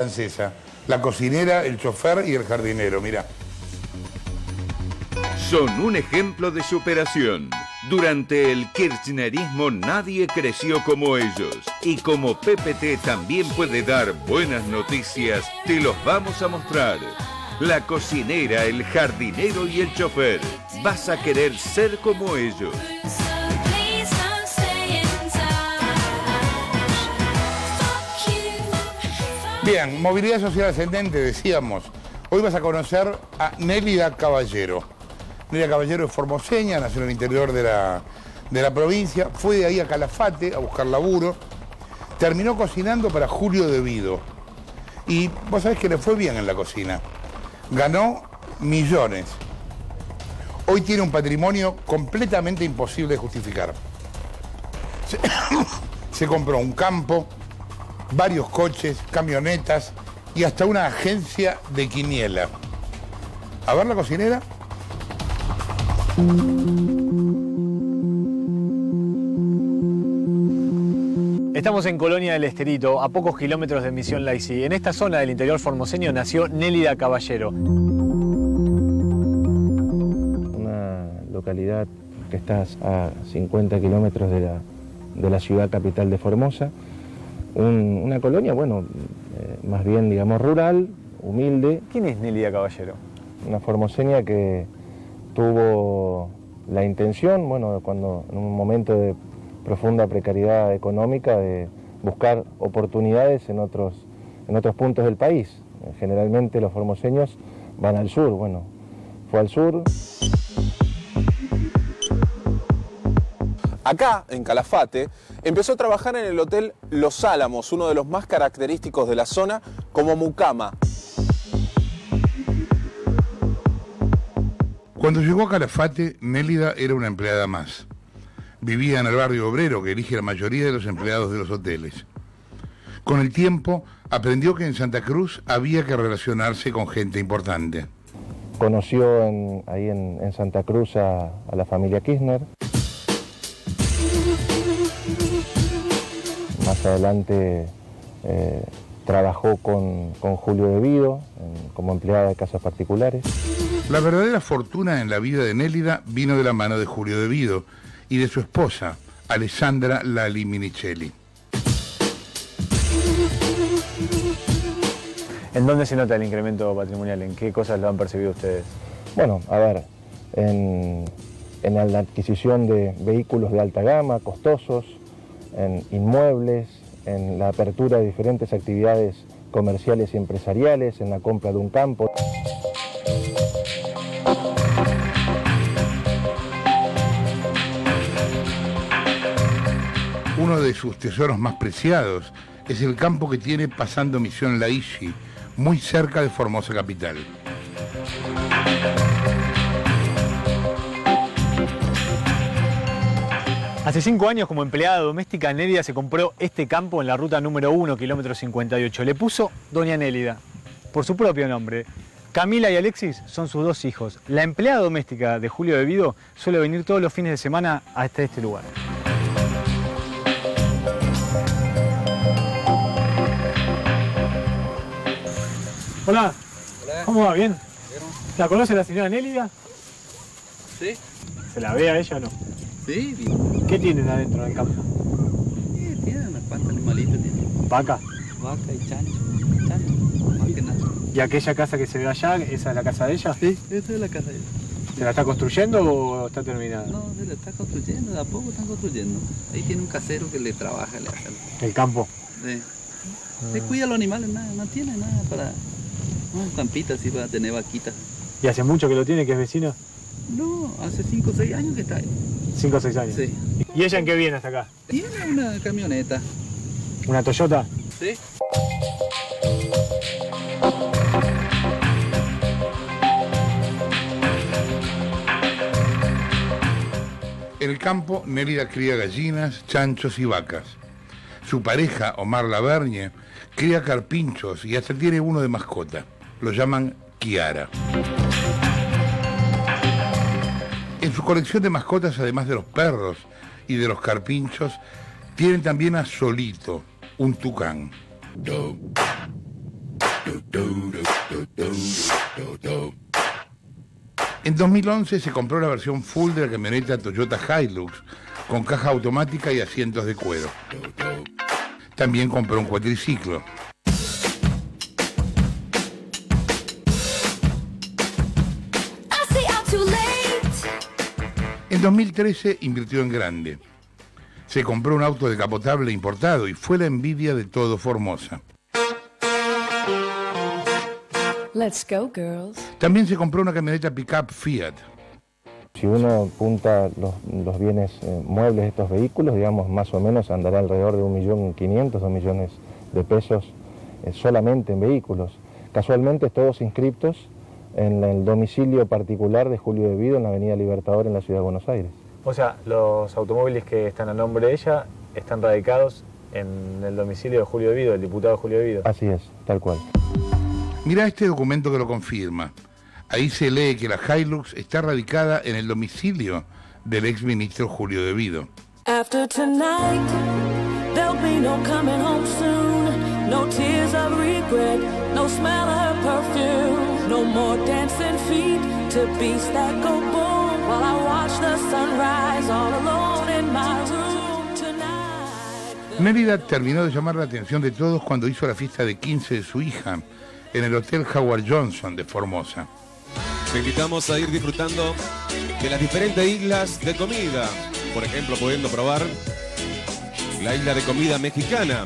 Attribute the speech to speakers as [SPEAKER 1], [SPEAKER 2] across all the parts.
[SPEAKER 1] francesa. La cocinera, el chofer y el jardinero, mira.
[SPEAKER 2] Son un ejemplo de superación. Durante el kirchnerismo nadie creció como ellos. Y como PPT también puede dar buenas noticias, te los vamos a mostrar. La cocinera, el jardinero y el chofer. Vas a querer ser como ellos.
[SPEAKER 1] Bien, movilidad social ascendente, decíamos. Hoy vas a conocer a Nélida Caballero. Nélida Caballero es formoseña, nació en el interior de la, de la provincia, fue de ahí a Calafate a buscar laburo, terminó cocinando para Julio De Vido. Y vos sabés que le fue bien en la cocina. Ganó millones. Hoy tiene un patrimonio completamente imposible de justificar. Se compró un campo, varios coches, camionetas y hasta una agencia de quiniela. A ver la cocinera.
[SPEAKER 3] Estamos en Colonia del Esterito, a pocos kilómetros de Misión Laicí. En esta zona del interior formoseño nació Nélida Caballero.
[SPEAKER 4] Una localidad que está a 50 kilómetros de la, de la ciudad capital de Formosa. Un- una colonia, bueno, eh, más bien, digamos, rural, humilde,
[SPEAKER 3] ¿Quién es Nélida Caballero?
[SPEAKER 4] una formoseña que tuvo la intención, bueno, cuando en un momento de profunda precariedad económica, de buscar oportunidades en otros, en otros puntos del país. Generalmente los formoseños van al sur, bueno, fue al sur,
[SPEAKER 5] Acá, en Calafate, empezó a trabajar en el hotel Los Álamos, uno de los más característicos de la zona, como mucama.
[SPEAKER 1] Cuando llegó a Calafate, Nélida era una empleada más. Vivía en el barrio obrero que elige la mayoría de los empleados de los hoteles. Con el tiempo, aprendió que en Santa Cruz había que relacionarse con gente importante.
[SPEAKER 4] conoció en- ahí en, en Santa Cruz a, a la familia Kirchner. Más adelante eh, trabajó con, con Julio De Vido en- como empleada de casas particulares.
[SPEAKER 1] La verdadera fortuna en la vida de Nélida vino de la mano de Julio De Vido y de su esposa, Alessandra Lali Minichelli.
[SPEAKER 3] ¿En dónde se nota el incremento patrimonial? ¿En qué cosas lo han percibido ustedes?
[SPEAKER 4] Bueno, a ver, en, en la adquisición de vehículos de alta gama, costosos, en inmuebles, en la apertura de diferentes actividades comerciales y empresariales, en la compra de un campo.
[SPEAKER 1] Uno de sus tesoros más preciados es el campo que tiene pasando Misión Laishi, muy cerca de Formosa Capital.
[SPEAKER 3] Hace cinco años, como empleada doméstica, Nélida se compró este campo en la ruta número 1, kilómetro 58. Le puso Doña Nélida, por su propio nombre. Camila y Alexis son sus dos hijos. La empleada doméstica de Julio De Vido suele venir todos los fines de semana hasta este lugar. Hola. ¿Cómo va? ¿Bien? ¿La conoce la señora Nélida?
[SPEAKER 6] Sí.
[SPEAKER 3] ¿Se la ve a ella o no?
[SPEAKER 6] Sí, bien.
[SPEAKER 3] ¿Qué tienen adentro del campo?
[SPEAKER 6] Eh, tiene unas cuantas animalitos, tiene
[SPEAKER 3] Vaca.
[SPEAKER 6] vaca y chancho. Chancho, más que nada.
[SPEAKER 3] ¿Y aquella casa que se ve allá, esa es la casa de ella?
[SPEAKER 6] Sí, esta es la casa de él.
[SPEAKER 3] ¿Se la está construyendo o está terminada?
[SPEAKER 6] No, se la está construyendo, de a poco están construyendo. Ahí tiene un casero que le trabaja, le hace.
[SPEAKER 3] El campo.
[SPEAKER 6] Sí. Se cuida a los animales, nada, no tiene nada para. Un campito así para tener vaquitas.
[SPEAKER 3] ¿Y hace mucho que lo tiene, que es vecino?
[SPEAKER 6] No, hace 5 o 6 años que está ahí.
[SPEAKER 3] Cinco o seis años.
[SPEAKER 6] Sí.
[SPEAKER 3] ¿Y ella en qué viene hasta acá?
[SPEAKER 6] Tiene una camioneta.
[SPEAKER 3] ¿Una Toyota?
[SPEAKER 6] Sí.
[SPEAKER 1] En el campo, Nélida cría gallinas, chanchos y vacas. Su pareja, Omar Lavergne, cría carpinchos y hasta tiene uno de mascota. Lo llaman Kiara. En su colección de mascotas, además de los perros y de los carpinchos, tienen también a Solito, un tucán. En 2011 se compró la versión full de la camioneta Toyota Hilux, con caja automática y asientos de cuero. También compró un cuatriciclo. En 2013 invirtió en grande. Se compró un auto decapotable importado y fue la envidia de todo Formosa.
[SPEAKER 7] Let's go, girls.
[SPEAKER 1] También se compró una camioneta pickup Fiat.
[SPEAKER 4] Si uno apunta los, los bienes eh, muebles de estos vehículos, digamos, más o menos andará alrededor de 1.500.000, 2 millones de pesos eh, solamente en vehículos. Casualmente todos inscriptos en el domicilio particular de Julio De Vido en la Avenida Libertador en la Ciudad de Buenos Aires.
[SPEAKER 3] O sea, los automóviles que están a nombre de ella están radicados en el domicilio de Julio De Vido, el diputado Julio De Vido.
[SPEAKER 4] Así es, tal cual.
[SPEAKER 1] Mira este documento que lo confirma. Ahí se lee que la Hilux está radicada en el domicilio del ex ministro Julio De Vido.
[SPEAKER 7] After tonight, there'll be no coming home soon. No tears of regret, no smell of perfume. No more dancing feet to beats that go boom. While I watch the sunrise all alone in my room tonight.
[SPEAKER 1] Mérida terminó de llamar la atención de todos cuando hizo la fiesta de 15 de su hija en el Hotel Howard Johnson de Formosa.
[SPEAKER 8] Te invitamos a ir disfrutando de las diferentes islas de comida. Por ejemplo, pudiendo probar la isla de comida mexicana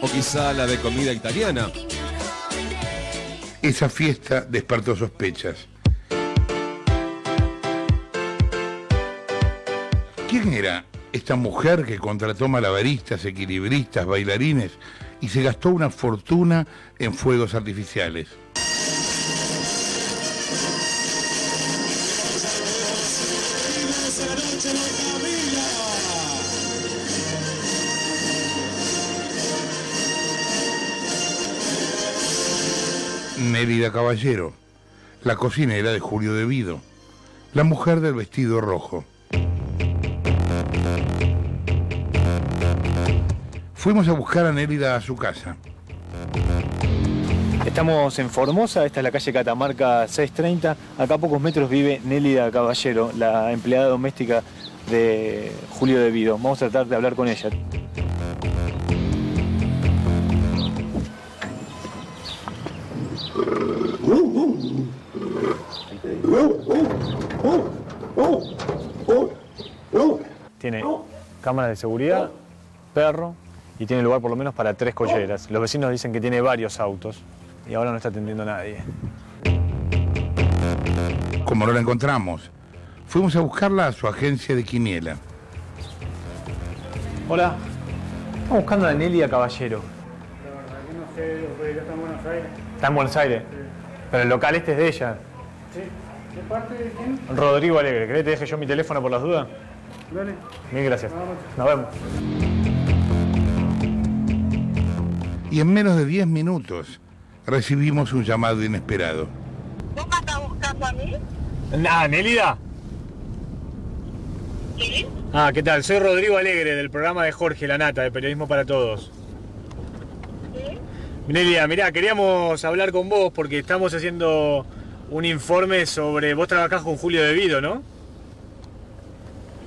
[SPEAKER 8] o quizá la de comida italiana.
[SPEAKER 1] Esa fiesta despertó sospechas. ¿Quién era esta mujer que contrató malabaristas, equilibristas, bailarines y se gastó una fortuna en fuegos artificiales? Mérida Caballero, la cocinera de Julio De Vido, la mujer del vestido rojo. Fuimos a buscar a Nérida a su casa.
[SPEAKER 3] Estamos en Formosa, esta es la calle Catamarca 630. Acá a pocos metros vive Nélida Caballero, la empleada doméstica de Julio De Vido. Vamos a tratar de hablar con ella. Tiene cámaras de seguridad, perro y tiene lugar por lo menos para tres colleras. Los vecinos dicen que tiene varios autos y ahora no está atendiendo a nadie.
[SPEAKER 1] Como no la encontramos, fuimos a buscarla a su agencia de Quiniela.
[SPEAKER 3] Hola, estamos buscando a Nelia Caballero.
[SPEAKER 9] No sé, pues ya está en Buenos Aires.
[SPEAKER 3] Está en Buenos Aires, pero el local este es de ella.
[SPEAKER 9] Sí. ¿De parte de quién?
[SPEAKER 3] Rodrigo Alegre, ¿querés que te deje yo mi teléfono por las dudas?
[SPEAKER 9] Dale.
[SPEAKER 3] Mil gracias. Nos vemos.
[SPEAKER 1] Y en menos de 10 minutos recibimos un llamado inesperado.
[SPEAKER 10] ¿Vos me estás buscando a mí?
[SPEAKER 3] Ah, Nélida.
[SPEAKER 10] Sí.
[SPEAKER 3] Ah, ¿qué tal? Soy Rodrigo Alegre del programa de Jorge Lanata de Periodismo para Todos.
[SPEAKER 10] ¿Sí?
[SPEAKER 3] Nélida, mirá, queríamos hablar con vos porque estamos haciendo un informe sobre. Vos trabajás con Julio De Vido, ¿no?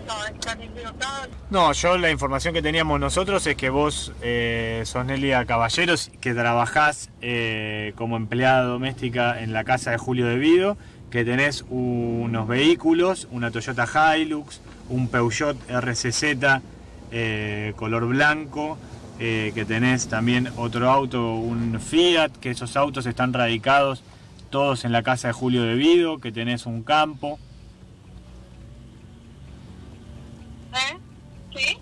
[SPEAKER 10] No, están equivocados.
[SPEAKER 3] No, yo la información que teníamos nosotros es que vos eh, sos Nelia Caballeros, que trabajás eh, como empleada doméstica en la casa de Julio De Vido, que tenés unos vehículos, una Toyota Hilux, un Peugeot RCZ eh, color blanco, eh, que tenés también otro auto, un Fiat, que esos autos están radicados todos en la casa de Julio De Vido, que tenés un campo.
[SPEAKER 10] ¿Eh? ¿Sí?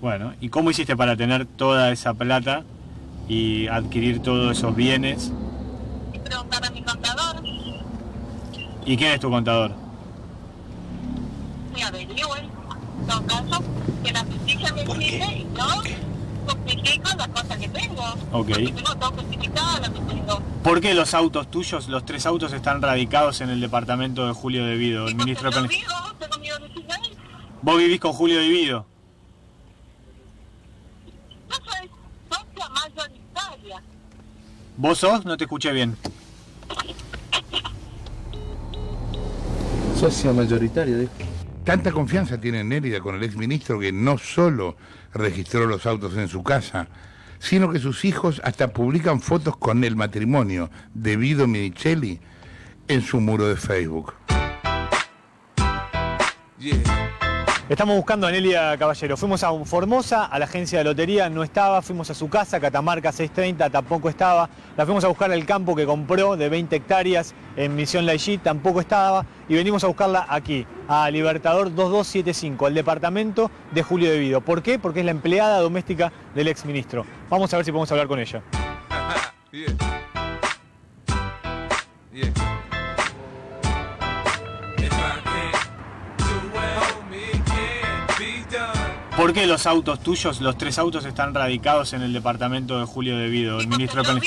[SPEAKER 3] Bueno, ¿y cómo hiciste para tener toda esa plata y adquirir todos esos bienes?
[SPEAKER 10] Y preguntar a mi contador.
[SPEAKER 3] ¿Y quién es tu contador?
[SPEAKER 10] Y averigüen. En todo caso, que la justicia me exige y yo justifico las cosas que tengo.
[SPEAKER 3] Ok.
[SPEAKER 10] Porque tengo todo justificado lo que tengo.
[SPEAKER 3] ¿Por qué los autos tuyos, los tres autos, están radicados en el departamento de Julio De Vido, el ministro de Planificación?
[SPEAKER 10] vivo, mi.
[SPEAKER 3] ¿Vos vivís con Julio De Vido?
[SPEAKER 10] Yo soy socia mayoritaria.
[SPEAKER 3] ¿Vos sos? No te escuché bien.
[SPEAKER 6] Socia mayoritaria, dijo.
[SPEAKER 1] Tanta confianza tiene Nérida con el exministro que no solo registró los autos en su casa, sino que sus hijos hasta publican fotos con el matrimonio de Vido Minichelli en su muro de Facebook.
[SPEAKER 3] Estamos buscando a Nelia Caballero. Fuimos a Formosa, a la agencia de lotería, no estaba. Fuimos a su casa, Catamarca 630, tampoco estaba. La fuimos a buscar al campo que compró de 20 hectáreas en Misión Laillí, tampoco estaba. Y venimos a buscarla aquí, a Libertador 2275, al departamento de Julio Devido. ¿Por qué? Porque es la empleada doméstica del exministro. Vamos a ver si podemos hablar con ella. ¿Por qué los autos tuyos, los tres autos, están radicados en el departamento de Julio Devido, el ministro de.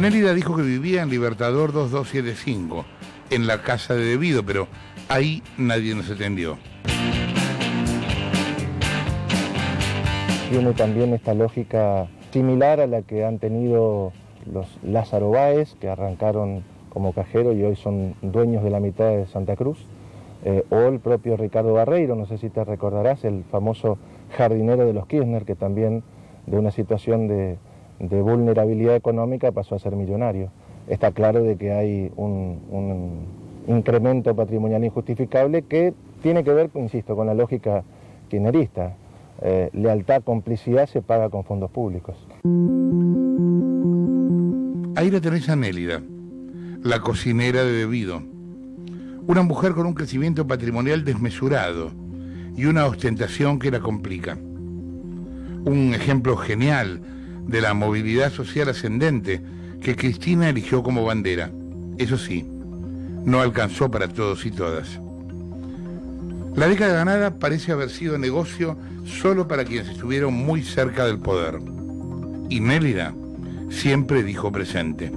[SPEAKER 1] Nérida dijo que vivía en Libertador 2275, en la casa de Debido, pero ahí nadie nos atendió.
[SPEAKER 4] Tiene también esta lógica similar a la que han tenido los Lázaro Báez, que arrancaron como cajero y hoy son dueños de la mitad de Santa Cruz, eh, o el propio Ricardo Barreiro, no sé si te recordarás, el famoso jardinero de los Kirchner, que también de una situación de, vulnerabilidad económica pasó a ser millonario. Está claro de que hay un, incremento patrimonial injustificable que tiene que ver, insisto, con la lógica kirchnerista. Eh, lealtad, complicidad se paga con fondos públicos.
[SPEAKER 1] Ahí la tenés a Nélida, la cocinera de Debido. Una mujer con un crecimiento patrimonial desmesurado y una ostentación que la complica. Un ejemplo genial de la movilidad social ascendente que Cristina eligió como bandera. Eso sí, no alcanzó para todos y todas. La década ganada parece haber sido negocio solo para quienes estuvieron muy cerca del poder. Y Nélida siempre dijo presente.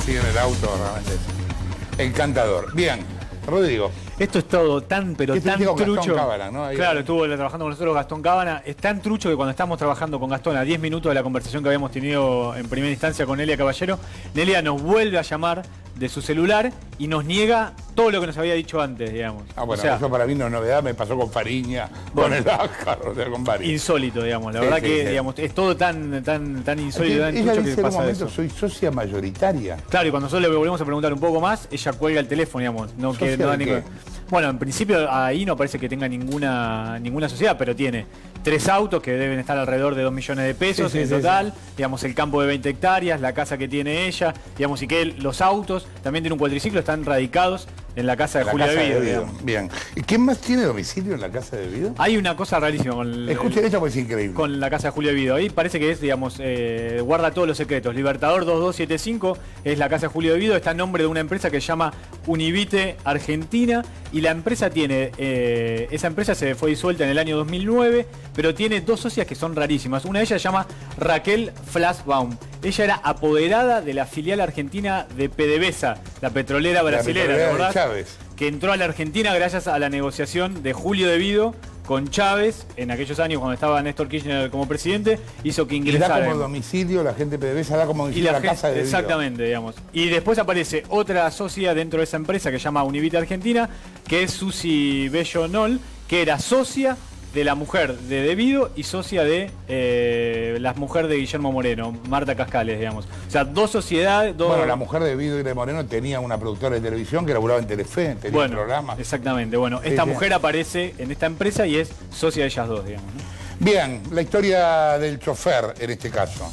[SPEAKER 1] Así en el auto, realmente es encantador. Bien, Rodrigo.
[SPEAKER 3] Esto es todo tan, pero
[SPEAKER 1] ¿Qué te
[SPEAKER 3] tan
[SPEAKER 1] Gastón
[SPEAKER 3] trucho.
[SPEAKER 1] No? Ahí-
[SPEAKER 3] claro, estuvo trabajando con nosotros Gastón Cábana. Es tan trucho que cuando estamos trabajando con Gastón a 10 minutos de la conversación que habíamos tenido en primera instancia con Nelia Caballero, Nelia nos vuelve a llamar de su celular y nos niega todo lo que nos había dicho antes, digamos.
[SPEAKER 1] Ah, bueno,
[SPEAKER 3] o sea,
[SPEAKER 1] eso para mí no es novedad, me pasó con Fariña, con el Ácar, o sea, con varios.
[SPEAKER 3] insólito, digamos. La
[SPEAKER 1] Sí,
[SPEAKER 3] verdad
[SPEAKER 1] sí,
[SPEAKER 3] que
[SPEAKER 1] sí.
[SPEAKER 3] digamos, es todo tan, tan, tan insólito, tan
[SPEAKER 1] Ella dice
[SPEAKER 3] que
[SPEAKER 1] en un momento,
[SPEAKER 3] eso.
[SPEAKER 1] soy socia mayoritaria.
[SPEAKER 3] Claro, y cuando nosotros le volvemos a preguntar un poco más, ella cuelga el teléfono, digamos. No, que,
[SPEAKER 1] ¿Socia
[SPEAKER 3] no da ningún-? Bueno, en principio ahí no parece que tenga ninguna ninguna sociedad, pero tiene tres autos que deben estar alrededor de 2 millones de pesos
[SPEAKER 1] Sí, sí,
[SPEAKER 3] en
[SPEAKER 1] sí,
[SPEAKER 3] total, digamos, el campo de 20 hectáreas, la casa que tiene ella, digamos, y que él- los autos, también tiene un cuatriciclo, están radicados en la casa de
[SPEAKER 1] La
[SPEAKER 3] Julia
[SPEAKER 1] casa de Vido. Bien. ¿Y quién más tiene domicilio en la casa de Vido?
[SPEAKER 3] Hay una cosa rarísima con
[SPEAKER 1] Escuchen esto porque es increíble.
[SPEAKER 3] con la casa de Julio Vido. Ahí parece que es, digamos, eh, guarda todos los secretos. Libertador 2275 es la casa de Julio Vido, está en nombre de una empresa que se llama Univite Argentina y la empresa tiene, eh, esa empresa se fue disuelta en el año 2009, pero tiene dos socias que son rarísimas. Una de ellas se llama Raquel Flasbaum. Ella era apoderada de la filial argentina de PDVSA, la petrolera
[SPEAKER 1] La
[SPEAKER 3] brasilera.
[SPEAKER 1] Chávez.
[SPEAKER 3] que entró a la Argentina gracias a la negociación de Julio Devido con Chávez en aquellos años cuando estaba Néstor Kirchner como presidente, hizo que
[SPEAKER 1] Y da
[SPEAKER 3] ingresara.
[SPEAKER 1] como domicilio, la gente PDVSA da como
[SPEAKER 3] Y
[SPEAKER 1] domicilio
[SPEAKER 3] la
[SPEAKER 1] la, casa de
[SPEAKER 3] exactamente, digamos. Y después aparece otra socia dentro de esa empresa que se llama Univita Argentina, que es Susi Bello Nol, que era socia de la mujer de Devido y socia de eh, la mujer de Guillermo Moreno, Marta Cascales, digamos. O sea, dos sociedades, dos...
[SPEAKER 1] Bueno, la mujer de Vido y de Moreno tenía una productora de televisión que laburaba en Telefe, tenía
[SPEAKER 3] Bueno,
[SPEAKER 1] programas.
[SPEAKER 3] exactamente. Bueno, esta
[SPEAKER 1] sí.
[SPEAKER 3] mujer aparece en esta empresa y es socia de ellas dos, digamos. ¿no?
[SPEAKER 1] Bien, la historia del chofer en este caso.